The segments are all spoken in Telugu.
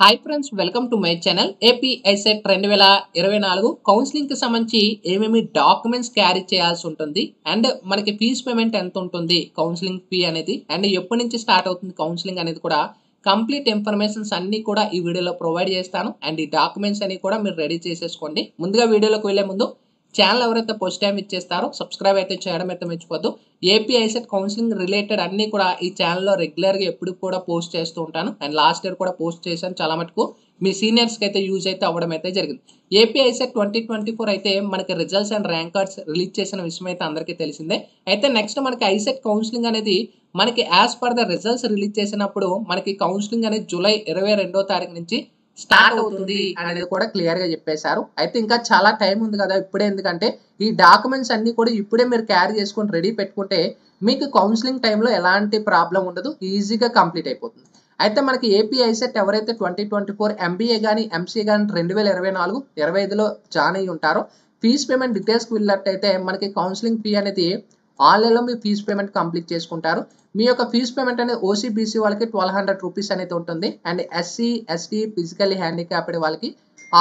Hi friends welcome to my channel APSET రెండు వేల ఇరవై నాలుగు. కౌన్సిలింగ్కి సంబంధించి ఏమేమి డాక్యుమెంట్స్ క్యారీ చేయాల్సి ఉంటుంది అండ్ మనకి ఫీజ్ పేమెంట్ ఎంత ఉంటుంది కౌన్సిలింగ్ ఫీ అనేది అండ్ ఎప్పటి నుంచి స్టార్ట్ అవుతుంది కౌన్సిలింగ్ అనేది కూడా కంప్లీట్ ఇన్ఫర్మేషన్స్ అన్ని కూడా ఈ వీడియోలో ప్రొవైడ్ చేస్తాను. అండ్ ఈ డాక్యుమెంట్స్ అన్ని కూడా మీరు రెడీ చేసేసుకోండి. ముందుగా వీడియోలోకి వెళ్ళే ముందు ఛానల్ ఎవరైతే పోస్ట్ టైం ఇచ్చేస్తారో సబ్స్క్రైబ్ అయితే చేయడం అయితే మర్చిపోద్దు. ఏపీ ఐసెట్ కౌన్సిలింగ్ రిలేటెడ్ అన్ని కూడా ఈ ఛానల్లో రెగ్యులర్గా ఎప్పుడు కూడా పోస్ట్ చేస్తూ ఉంటాను. అండ్ లాస్ట్ ఇయర్ కూడా పోస్ట్ చేశాను చాలా మటుకు. మీ సీనియర్స్కి అయితే యూజ్ అయితే అవ్వడం అయితే జరిగింది. AP ICET twenty twenty four అయితే మనకి results and rank cards release చేసిన విషయం అయితే అందరికీ తెలిసిందే. అయితే నెక్స్ట్ మనకి ఐసెట్ కౌన్సిలింగ్ అనేది మనకి as per the results release చేసినప్పుడు మనకి కౌన్సిలింగ్ అనేది జూలై ఇరవై రెండో తారీఖు నుంచి స్టార్ట్ అవుతుంది అనేది కూడా క్లియర్గా చెప్పేశారు. అయితే ఇంకా చాలా టైం ఉంది కదా ఇప్పుడే. ఎందుకంటే ఈ డాక్యుమెంట్స్ అన్ని కూడా ఇప్పుడే మీరు క్యారీ చేసుకొని రెడీ పెట్టుకుంటే మీకు కౌన్సిలింగ్ టైంలో ఎలాంటి ప్రాబ్లం ఉండదు. ఈజీగా కంప్లీట్ అయిపోతుంది. అయితే మనకి ఏపీ ఐసెట్ ఎవరైతే ట్వంటీ ట్వంటీ ఫోర్ ఎంబీఏ కానీ ఎంసీఏ కానీ రెండు వేల ఇరవై నాలుగు ఇరవై ఐదులో జాయిన్ అయ్యి ఉంటారో ఫీజ్ పేమెంట్ డీటెయిల్స్కి వెళ్ళినట్టయితే మనకి కౌన్సిలింగ్ ఫీ అనేది ఆన్లైన్లో మీ ఫీజ్ పేమెంట్ కంప్లీట్ చేసుకుంటారు. మీ యొక్క ఫీజ్ పేమెంట్ అనేది ఓసీబీసీ వాళ్ళకి ట్వెల్వ్ హండ్రెడ్ రూపీస్ అనేది ఉంటుంది. And SC ST physically handicapped వాళ్ళకి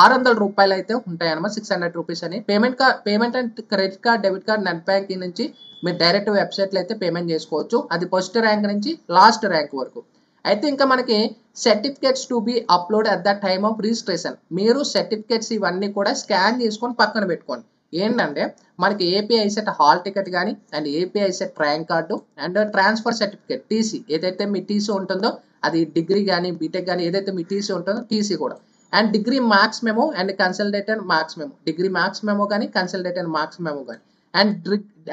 ఆరు వందల రూపాయలు అయితే ఉంటాయన్నమాట సిక్స్ హండ్రెడ్ రూపీస్ అని. Payment payment and credit card debit card net banking నుంచి మీరు డైరెక్ట్ వెబ్సైట్లో అయితే పేమెంట్ చేసుకోవచ్చు. అది ఫస్ట్ ర్యాంక్ నుంచి లాస్ట్ ర్యాంక్ వరకు. అయితే ఇంకా మనకి certificates to be upload at the time of registration మీరు సర్టిఫికేట్స్ ఇవన్నీ కూడా స్కాన్ చేసుకొని పక్కన పెట్టుకోండి. ఏంటంటే మనకి AP I CET hall ticket కానీ and AP ICET rank card and transfer certificate TC ఏదైతే మీ టీసీ ఉంటుందో అది డిగ్రీ కానీ బీటెక్ కానీ ఏదైతే మీ టీసీ ఉంటుందో టీసీ కూడా. And degree marks memo and consolidated marks memo degree marks memo కానీ కన్సల్టేటెడ్ మార్క్స్ మేము కానీ and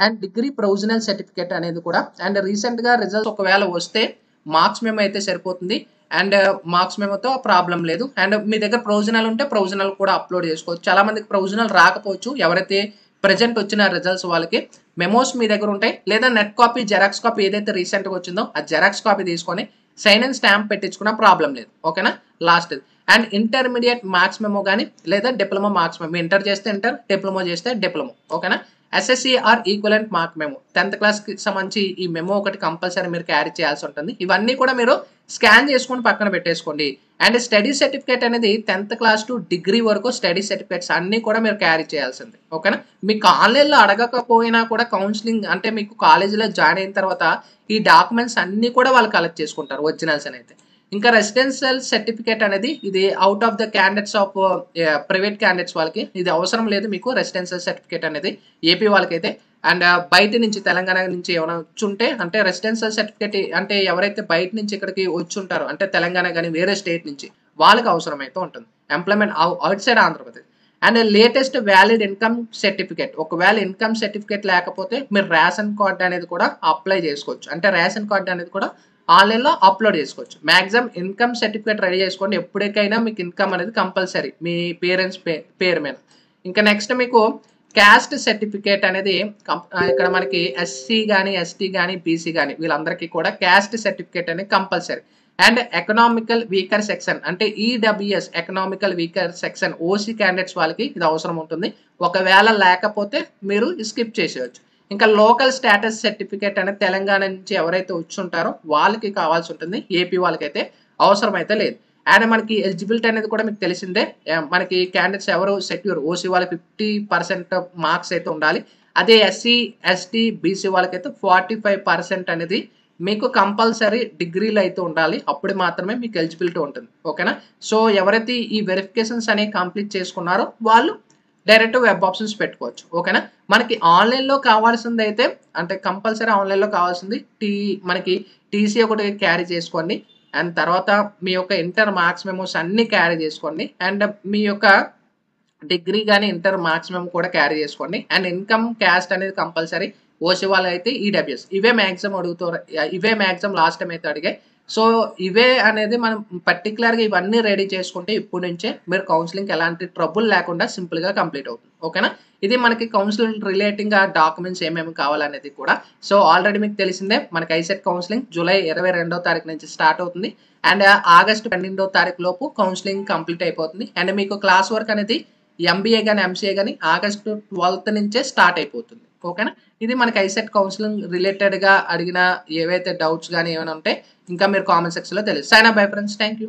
and degree provisional certificate అనేది కూడా అండ్ రీసెంట్గా రిజల్ట్స్ ఒకవేళ వస్తే మార్క్స్ మేము అయితే సరిపోతుంది. అండ్ మార్క్స్ మేమోతో ప్రాబ్లం లేదు. అండ్ మీ దగ్గర ప్రొవిజనల్ ఉంటే ప్రొవిజనల్ కూడా అప్లోడ్ చేసుకోవచ్చు. చాలా మందికి ప్రొవిజనల్ రాకపోవచ్చు. ఎవరైతే ప్రజెంట్ వచ్చిన రిజల్ట్స్ వాళ్ళకి మెమోస్ మీ దగ్గర ఉంటాయి. లేదా నెట్ కాపీ జెరాక్స్ కాపీ ఏదైతే రీసెంట్గా వచ్చిందో ఆ జెరాక్స్ కాపీ తీసుకొని సైన్ అండ్ స్టాంప్ పెట్టించుకున్న ప్రాబ్లం లేదు. ఓకేనా last and intermediate marks memo కానీ లేదా డిప్లొమా మార్క్స్ మెమో ఇంటర్ చేస్తే ఇంటర్ డిప్లొమా చేస్తే డిప్లొమా ఓకేనా SSC or equivalent mark memo tenth క్లాస్కి సంబంధించి ఈ మెమో ఒకటి కంపల్సరీ మీరు క్యారీ చేయాల్సి ఉంటుంది. ఇవన్నీ కూడా మీరు స్కాన్ చేసుకొని పక్కన పెట్టేసుకోండి. అండ్ స్టడీ సర్టిఫికేట్ అనేది టెన్త్ క్లాస్ టు డిగ్రీ వరకు స్టడీ సర్టిఫికేట్స్ అన్నీ కూడా మీరు క్యారీ చేయాల్సింది. ఓకేనా మీకు ఆన్లైన్లో అడగకపోయినా కూడా కౌన్సిలింగ్ అంటే మీకు కాలేజీలో జాయిన్ అయిన తర్వాత ఈ డాక్యుమెంట్స్ అన్నీ కూడా వాళ్ళు కలెక్ట్ చేసుకుంటారు ఒరిజినల్స్ అనేది ఇంకా రెసిడెన్షియల్ సర్టిఫికేట్ అనేది ఇది out of the candidates of private candidates వాళ్ళకి ఇది అవసరం లేదు మీకు రెసిడెన్షియల్ సర్టిఫికేట్ అనేది ఏపీ వాళ్ళకైతే. అండ్ uh, బయట నుంచి తెలంగాణ నుంచి ఏమైనా వచ్చుంటే అంటే రెసిడెన్షియల్ సర్టిఫికేట్ అంటే ఎవరైతే బయట నుంచి ఇక్కడికి వచ్చి ఉంటారో అంటే తెలంగాణ కానీ వేరే స్టేట్ నుంచి వాళ్ళకి అవసరమైతే ఉంటుంది. Employment outside Andhra Pradesh. And latest valid income certificate ఒకవేళ ఇన్కమ్ సర్టిఫికేట్ లేకపోతే మీరు రేషన్ కార్డ్ అనేది కూడా అప్లై చేసుకోవచ్చు. అంటే రేషన్ కార్డ్ అనేది కూడా ఆన్లైన్లో అప్లోడ్ చేసుకోవచ్చు. మ్యాక్సిమం ఇన్కమ్ సర్టిఫికేట్ రెడీ చేసుకోండి. ఎప్పటికైనా మీకు ఇన్కమ్ అనేది కంపల్సరీ. మీ పేరెంట్స్ పే పేరు మీద. ఇంకా నెక్స్ట్ మీకు క్యాస్ట్ సర్టిఫికేట్ అనేది ఇక్కడ మనకి ఎస్సీ కానీ ఎస్టీ కానీ బీసీ కానీ వీళ్ళందరికీ కూడా క్యాస్ట్ సర్టిఫికేట్ అనేది compulsory. And economical weaker section అంటే EWS economical weaker section OC candidates వాళ్ళకి ఇది అవసరం ఉంటుంది. ఒకవేళ లేకపోతే మీరు స్కిప్ చేసేయచ్చు. ఇంకా లోకల్ స్టేటస్ సర్టిఫికేట్ అనేది తెలంగాణ నుంచి ఎవరైతే వచ్చి ఉంటారో వాళ్ళకి కావాల్సి ఉంటుంది. ఏపీ వాళ్ళకైతే అవసరం అయితే లేదు. అండ్ మనకి ఎలిజిబిలిటీ అనేది కూడా మీకు తెలిసిందే. మనకి క్యాండిడేట్స్ ఎవరు సెక్యూర్ ఓసీ వాళ్ళకి ఫిఫ్టీ పర్సెంట్ మార్క్స్ అయితే ఉండాలి. అదే ఎస్సీ ఎస్టీ బీసీ వాళ్ళకైతే ఫార్టీ ఫైవ్ పర్సెంట్ అనేది మీకు కంపల్సరీ డిగ్రీలు అయితే ఉండాలి. అప్పుడు మాత్రమే మీకు ఎలిజిబిలిటీ ఉంటుంది. ఓకేనా? సో ఎవరైతే ఈ వెరిఫికేషన్స్ అనేవి కంప్లీట్ చేసుకున్నారో వాళ్ళు డైరెక్ట్ వెబ్ ఆప్షన్స్ పెట్టుకోవచ్చు. ఓకేనా? మనకి ఆన్లైన్లో కావాల్సింది అయితే అంటే కంపల్సరీ ఆన్లైన్లో కావాల్సింది టీ మనకి టీసీ ఒకటి క్యారీ చేసుకోండి. అండ్ తర్వాత మీ యొక్క ఇంటర్ మార్క్స్ మెమోస్ అన్ని క్యారీ చేసుకోండి. అండ్ మీ యొక్క డిగ్రీ కానీ ఇంటర్ మార్క్స్ మేము కూడా క్యారీ చేసుకోండి. అండ్ ఇన్కమ్ క్యాస్ట్ అనేది కంపల్సరీ ఓసీ వాళ్ళు అయితే ఈడబ్ల్యూఎస్ ఇవే మ్యాక్సిమం అడుగుతారు ఇవే మ్యాక్సిమం లాస్ట్ టైం అయితే అడిగాయి. సో ఇవే అనేది మనం పర్టికులర్గా ఇవన్నీ రెడీ చేసుకుంటే ఇప్పటి నుంచే మీరు కౌన్సిలింగ్ ఎలాంటి ట్రబుల్ లేకుండా సింపుల్గా కంప్లీట్ అవుతుంది. ఓకేనా ఇది మనకి కౌన్సిలింగ్ రిలేటింగ్ డాక్యుమెంట్స్ ఏమేమి కావాలనేది కూడా. సో ఆల్రెడీ మీకు తెలిసిందే మనకి ఐసెట్ కౌన్సిలింగ్ జూలై ఇరవై రెండో తారీఖు నుంచి స్టార్ట్ అవుతుంది. అండ్ uh, ఆగస్ట్ పన్నెండో తారీఖు లోపు కౌన్సిలింగ్ కంప్లీట్ అయిపోతుంది. అండ్ మీకు క్లాస్ వర్క్ అనేది ఎంబీఏ కానీ ఎంసీఏ కానీ ఆగస్టు ట్వెల్త్ నుంచే స్టార్ట్ అయిపోతుంది. ఓకేనా ఇది మనకి ఐసెట్ కౌన్సిలింగ్ రిలేటెడ్గా అడిగిన ఏవైతే డౌట్స్ కానీ ఏమైనా ఉంటే ఇంకా మీరు కామెంట్ సెక్షన్లో తెలుసు. Sign up bye friends thank you